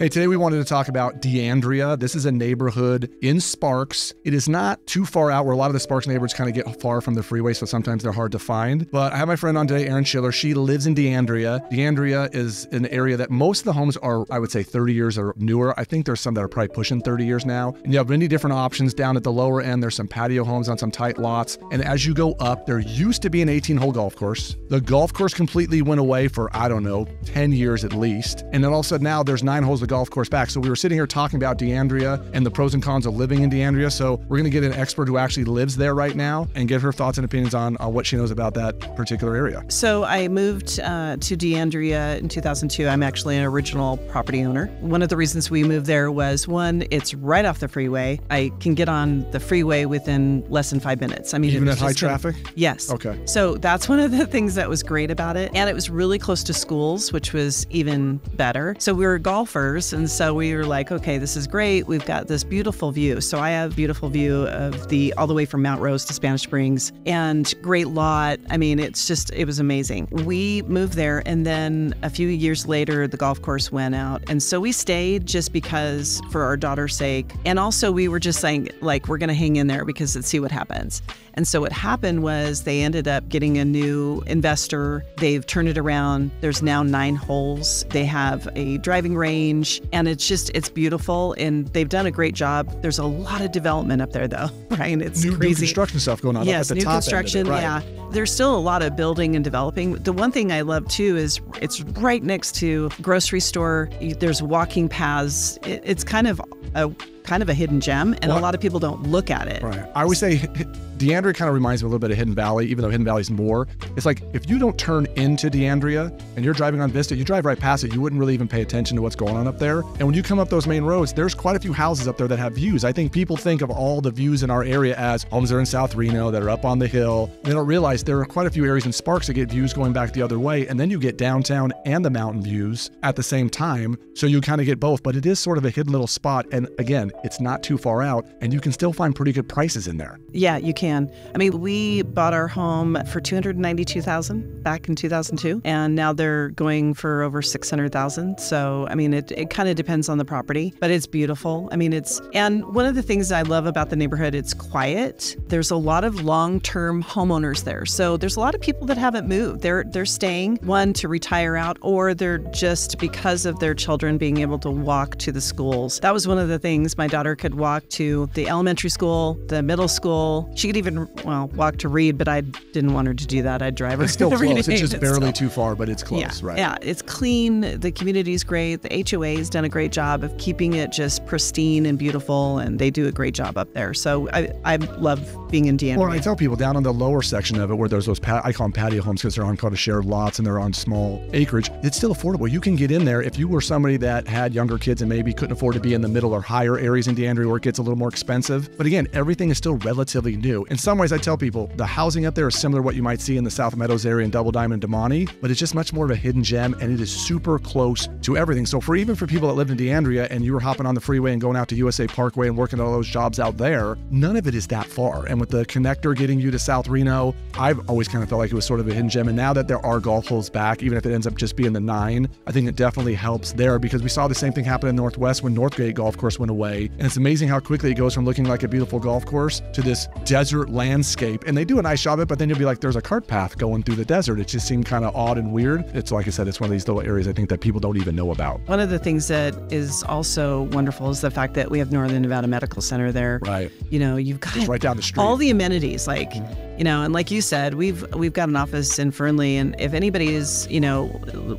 Hey, today we wanted to talk about D'Andrea. This is a neighborhood in Sparks. It is not too far out where a lot of the Sparks neighborhoods kind of get far from the freeway, so sometimes they're hard to find. But I have my friend on today, Erin Schiller. She lives in D'Andrea. D'Andrea is an area that most of the homes are, I would say, 30 years or newer. I think there's some that are probably pushing 30 years now. And you have many different options down at the lower end. There's some patio homes on some tight lots. And as you go up, there used to be an 18 hole golf course. The golf course completely went away for, I don't know, 10 years at least. And then all of a sudden now there's nine holes golf course back. So we were sitting here talking about D'Andrea and the pros and cons of living in D'Andrea. So we're going to get an expert who actually lives there right now and get her thoughts and opinions on, on what she knows about that particular area. So I moved uh, to D'Andrea in 2002. I'm actually an original property owner. One of the reasons we moved there was one, it's right off the freeway. I can get on the freeway within less than five minutes. I mean, Even at high just gonna- traffic? yes. Okay. So that's one of the things that was great about it. And it was really close to schools, which was even better. So we were golfers. And so we were like, okay, this is great. We've got this beautiful view. So I have beautiful view of the all the way from Mount Rose to Spanish Springs and great lot. I mean, it's just, it was amazing. We moved there. And then a few years later, the golf course went out. And so we stayed just because for our daughter's sake. And also, we were just saying, like, we're going to hang in there because let's see what happens. And so what happened was they ended up getting a new investor. They've turned it around. There's now nine holes. They have a driving range and it's just it's beautiful and they've done a great job. There's a lot of development up there though, right? It's New, new construction stuff going on Yes, up at the new construction. it. Right. Yeah, there's still a lot of building and developing. The one thing I love too is it's right next to grocery store. There's walking paths. It, it's kind of a kind of a hidden gem, and Well, a lot of people don't look at it. Right. I always say D'Andrea kind of reminds me a little bit of Hidden Valley, even though Hidden Valley's more. It's like if you don't turn into D'Andrea and you're driving on Vista, you drive right past it, you wouldn't really even pay attention to what's going on up there. And when you come up those main roads, there's quite a few houses up there that have views. I think people think of all the views in our area as homes that are in South Reno that are up on the hill. They don't realize there are quite a few areas in Sparks that get views going back the other way. And then you get downtown and the mountain views at the same time. So you kind of get both. But it is sort of a hidden little spot. And again, it's not too far out, and you can still find pretty good prices in there. Yeah, you can. I mean, we bought our home for two hundred ninety-two thousand back in two thousand two, and now they're going for over six hundred thousand. So, I mean, it, it kind of depends on the property, but it's beautiful. I mean, it's and one of the things I love about the neighborhood, it's quiet. There's a lot of long-term homeowners there, so there's a lot of people that haven't moved. They're they're staying one to retire out, or they're just because of their children being able to walk to the schools. That was one of the things my daughter could walk to the elementary school, the middle school. She could even well walk to Reed, but I didn't want her to do that. I'd drive her. It's still close. It's just It's barely still- too far, but it's close, yeah, right? Yeah, it's clean. The community's great. The HOA has done a great job of keeping it just pristine and beautiful, and they do a great job up there. So I, I love being in D'Andrea. Well, I tell people down on the lower section of it where there's those, I call them patio homes because they're on kind of shared lots and they're on small acreage, it's still affordable. You can get in there if you were somebody that had younger kids and maybe couldn't afford to be in the middle or higher areas D'Andrea where it gets a little more expensive. But again, everything is still relatively new. In some ways, I tell people the housing up there is similar to what you might see in the South Meadows area in Double Diamond and Damonte, but it's just much more of a hidden gem and it is super close to everything. So for even for people that lived in D'Andrea and you were hopping on the freeway and going out to USA Parkway and working all those jobs out there, none of it is that far. And with the connector getting you to South Reno, I've always kind of felt like it was sort of a hidden gem. And now that there are golf holes back, even if it ends up just being the nine, I think it definitely helps there because we saw the same thing happen in Northwest when Northgate Golf Course went away. And it's amazing how quickly it goes from looking like a beautiful golf course to this desert landscape. And they do a nice job of it, but then you'll be like, there's a cart path going through the desert. It just seemed kind of odd and weird. It's like I said, it's one of these little areas I think that people don't even know about. One of the things that is also wonderful is the fact that we have Northern Nevada Medical Center there. Right. You know, you've got right down the street. all the amenities, like mm-hmm. you know, and like you said, we've we've got an office in Fernley, and if anybody is you know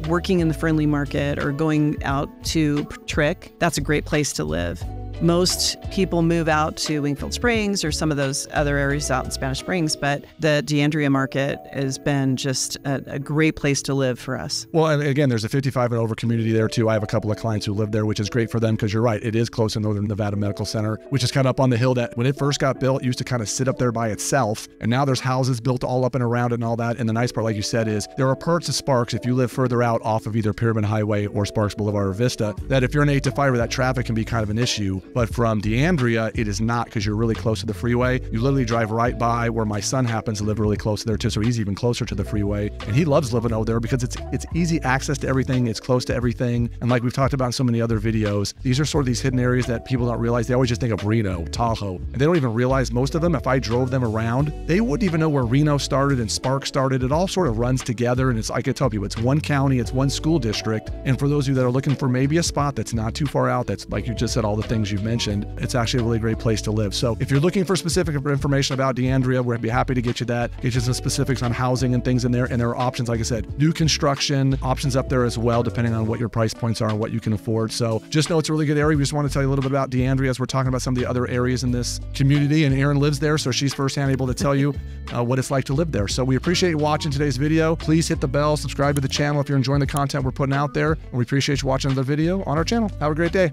working in the Fernley market or going out to TRIC, that's a great place to live. Most people move out to Wingfield Springs or some of those other areas out in Spanish Springs, but the D'Andrea market has been just a, a great place to live for us. Well, and again, there's a 55 and over community there too. I have a couple of clients who live there, which is great for them because you're right. It is close to Northern Nevada Medical Center, which is kind of up on the hill that when it first got built, used to kind of sit up there by itself. And now there's houses built all up and around it and all that. And the nice part, like you said, is there are parts of Sparks, if you live further out off of either Pyramid Highway or Sparks Boulevard or Vista, that if you're an 8 to 5 that traffic can be kind of an issue. But from D'Andrea, it is not because you're really close to the freeway. You literally drive right by where my son happens to live really close there too. So he's even closer to the freeway. And he loves living over there because it's it's easy access to everything. It's close to everything. And like we've talked about in so many other videos, these are sort of these hidden areas that people don't realize. They always just think of Reno, Tahoe, and they don't even realize most of them. If I drove them around, they wouldn't even know where Reno started and Spark started. It all sort of runs together. And it's I tell you, it's one county, it's one school district. And for those of you that are looking for maybe a spot that's not too far out, that's like you just said, all the things you've mentioned, it's actually a really great place to live. So if you're looking for specific information about D'Andrea, we'd be happy to get you that, get you some specifics on housing and things in there. And there are options, like I said, new construction options up there as well, depending on what your price points are and what you can afford. So just know it's a really good area. We just want to tell you a little bit about D'Andrea as we're talking about some of the other areas in this community. And Erin lives there, so she's firsthand able to tell you uh, what it's like to live there. So we appreciate you watching today's video. Please hit the bell, subscribe to the channel if you're enjoying the content we're putting out there. And we appreciate you watching the video on our channel. Have a great day.